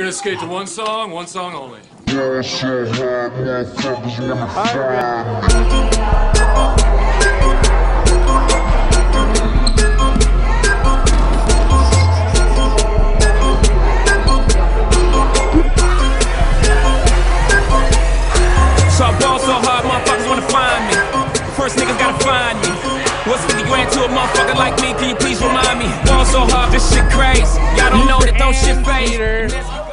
We're gonna skate to one song, one song only. Yeah, so hard, motherfuckers wanna find me. So I on shit, baby.